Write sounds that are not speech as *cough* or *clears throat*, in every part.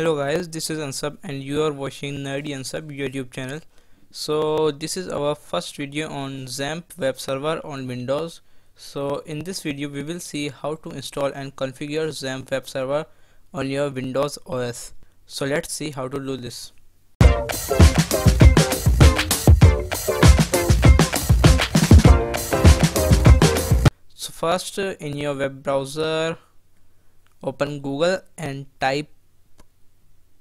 Hello guys, this is Ansab and you are watching Nerdy Ansab YouTube channel. So this is our first video on XAMPP web server on Windows. So in this video we will see how to install and configure XAMPP web server on your Windows OS. So let's see how to do this. So first uh, in your web browser open Google and type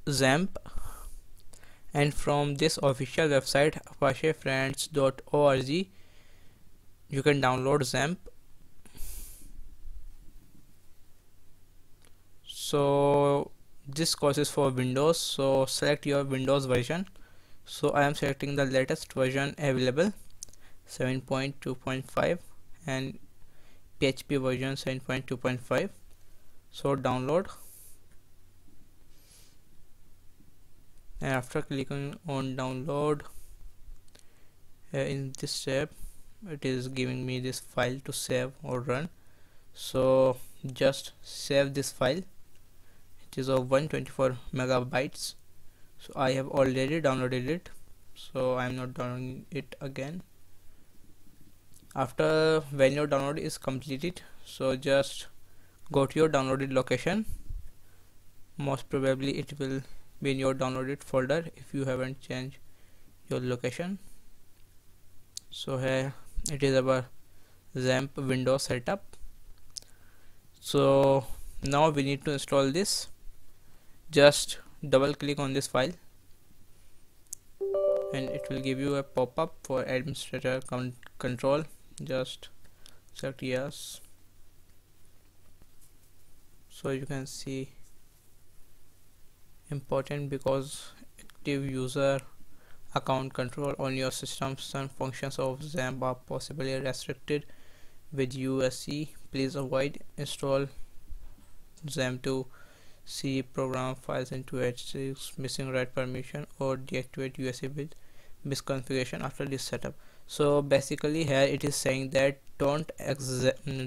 XAMPP and from this official website apachefriends.org you can download XAMPP so this course is for Windows so select your Windows version. So I am selecting the latest version available 7.2.5 and PHP version 7.2.5 so download and after clicking on download uh, in this step it is giving me this file to save or run. So just save this file. It is of 124 megabytes. So I have already downloaded it. So I'm not downloading it again. After when your download is completed so just go to your downloaded location. Most probably it will be in your downloaded folder if you haven't changed your location. So here it is our XAMPP windows setup. So now we need to install this. Just double click on this file and it will give you a pop-up for administrator control. Just select yes. So you can see important because active user account control on your system some functions of XAMPP are possibly restricted. With UAC please avoid install XAMPP to see program files into H6 missing write permission or deactivate UAC with misconfiguration after this setup. So basically here it is saying that don't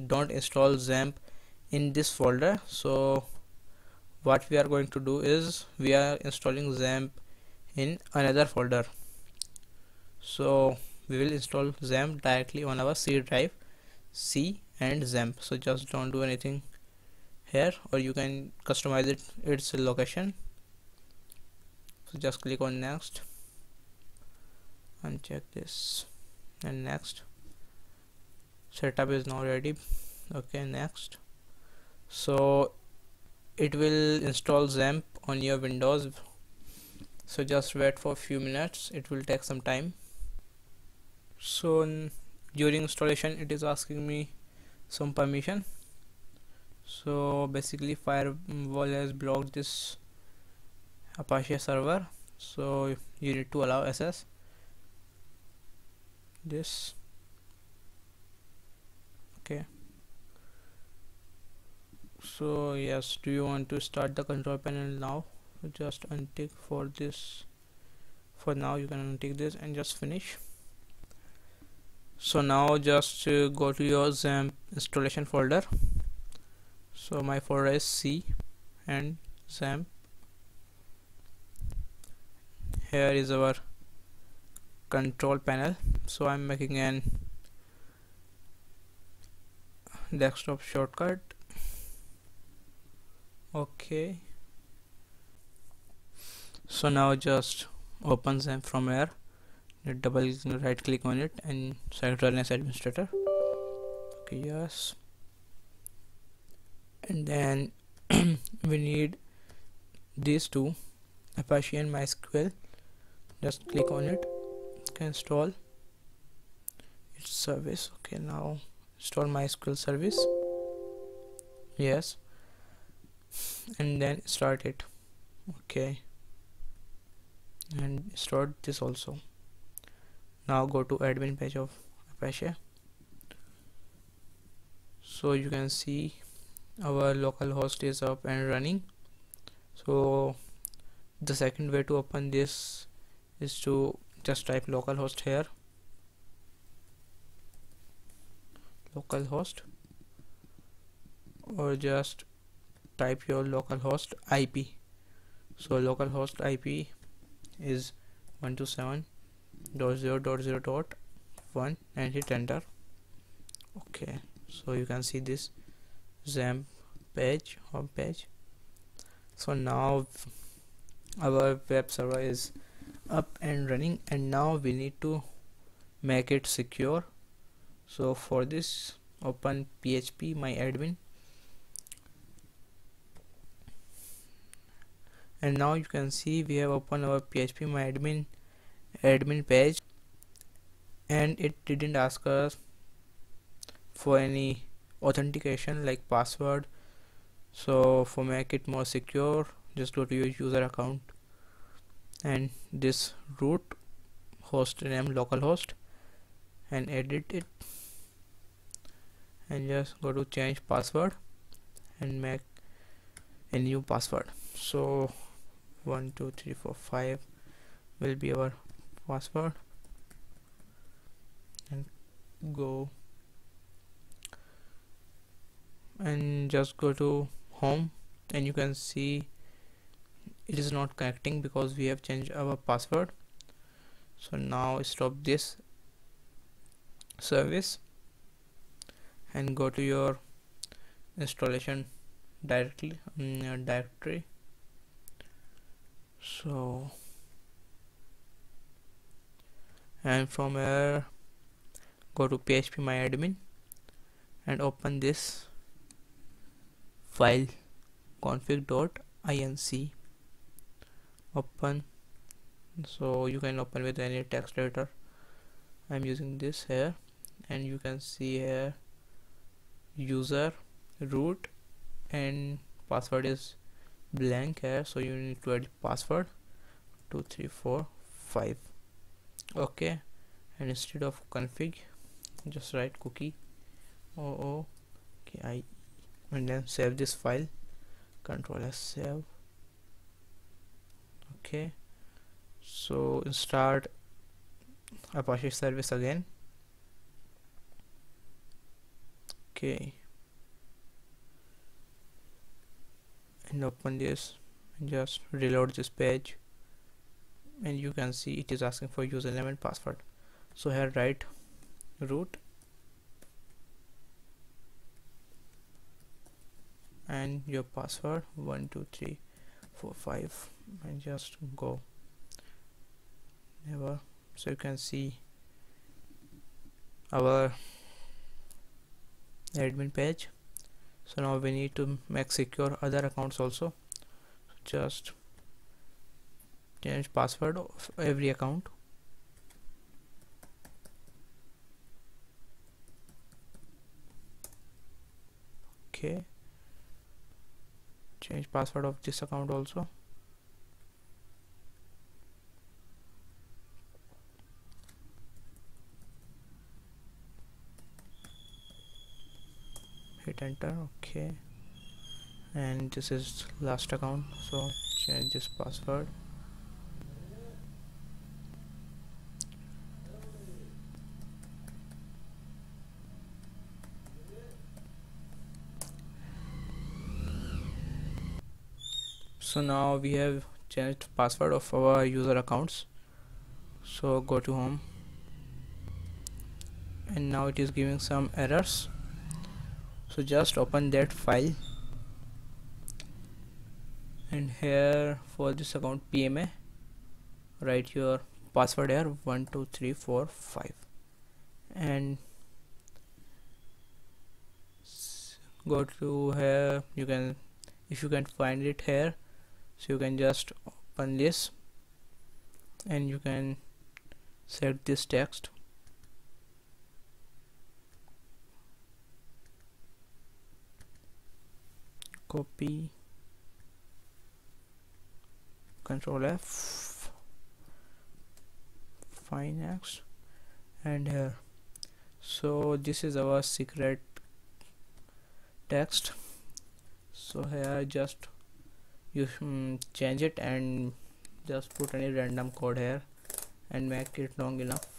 don't install XAMPP in this folder. So what we are going to do is we are installing XAMPP in another folder. So we will install XAMPP directly on our C drive C and XAMPP. So just don't do anything here or you can customize it its location. So just click on next uncheck this. And next. Setup is now ready. Okay next. So it will install XAMPP on your Windows. So just wait for a few minutes. It will take some time. So during installation it is asking me some permission. So basically firewall has blocked this Apache server. So you need to allow access this okay so yes do you want to start the control panel now? Just untick for this. For now you can untick this and just finish. So now just uh, go to your XAMPP installation folder. So my folder is C and XAMPP. Here is our control panel. So I'm making an desktop shortcut okay. So now just open them from here double right click on it and select as administrator. Okay yes. And then *clears throat* we need these two apache and mysql. Just click on it. Okay, install. Its service. Okay now install mysql service. Yes and then start it. Okay. And start this also. Now go to admin page of Apache. So you can see our local host is up and running. So the second way to open this is to just type localhost here. Localhost or just type your localhost IP so localhost ip is 127.0.0.1 and hit enter okay so you can see this XAMPP page home page. So now our web server is up and running and now we need to make it secure. So for this open php my admin and now you can see we have opened our php my admin admin page. And it didn't ask us for any authentication like password. So for make it more secure just go to your user account. And this root host name localhost and edit it. And just go to change password and make a new password. So 1 2 3 4 5 will be our password. And go. And just go to home and you can see it is not connecting because we have changed our password. So now stop this service and go to your installation directly um, directory so and from here go to php my admin and open this file config.inc open. So you can open with any text editor. I'm using this here and you can see here user root and password is blank here so you need to add password. 2345 okay and instead of config just write cookie. Oh okay I and then save this file. Control s save. Okay so start apache service again. Okay and open this and just reload this page. And you can see it is asking for username and password. So here write root and your password one two three four five and just go. Never. So you can see our admin page so now we need to make secure other accounts also. Just change password of every account. Okay. Change password of this account also enter okay. And this is last account so change this password. So now we have changed password of our user accounts. So go to home. And now it is giving some errors so just open that file. And here for this account PMA write your password here 12345 and go to here. You can if you can find it here so you can just open this. And you can set this text copy control F fine X and here. So this is our secret text. So here just you um, change it and just put any random code here and make it long enough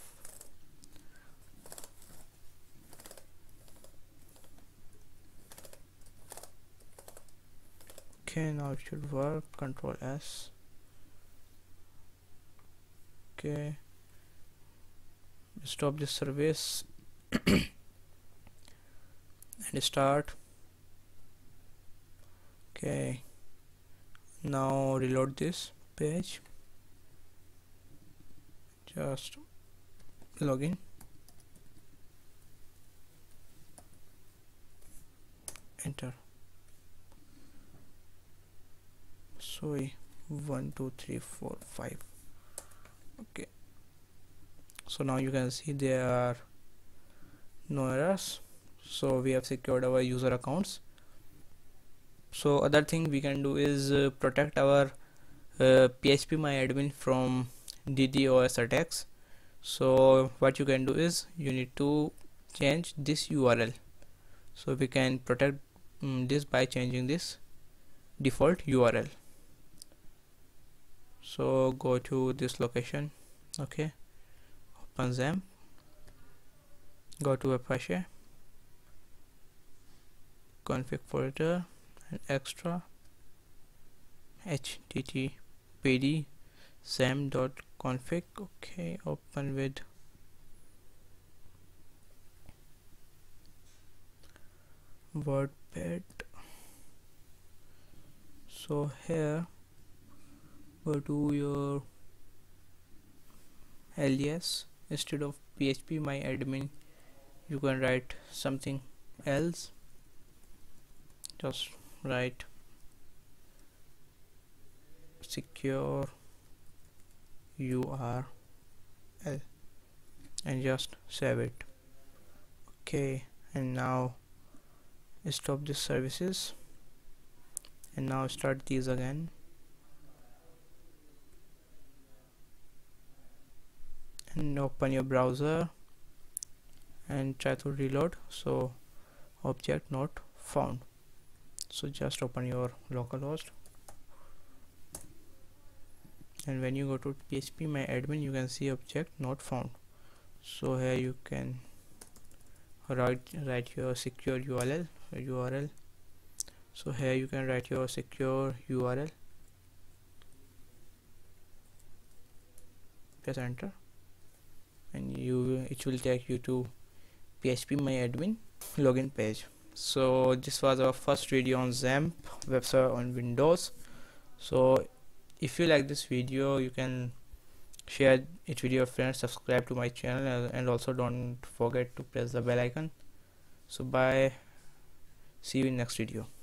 okay now it should work. Control s. Okay. Stop this service. *coughs* And start. Okay. Now reload this page. Just login enter sorry. One two three four five. Okay. So now you can see there are no errors. So we have secured our user accounts. So other thing we can do is uh, protect our uh, php myadmin from ddos attacks. So what you can do is you need to change this url so we can protect um, this by changing this default url so go to this location okay? Open XAMPP go to Apache. Config folder and extra. Httpd xampp.config okay? Open with wordpad so here go to your alias instead of php my admin. You can write something else. Just write secure url and just save it. Okay and now stop these services. And now start these again and open your browser and try to reload. So object not found. So just open your localhost. And when you go to php my admin you can see object not found. So here you can write write your secure url url so here you can write your secure url press enter you it will take you to php my admin login page. So this was our first video on XAMPP website on windows. So if you like this video you can share it with your friends subscribe to my channel and also don't forget to press the bell icon. So bye. See you in next video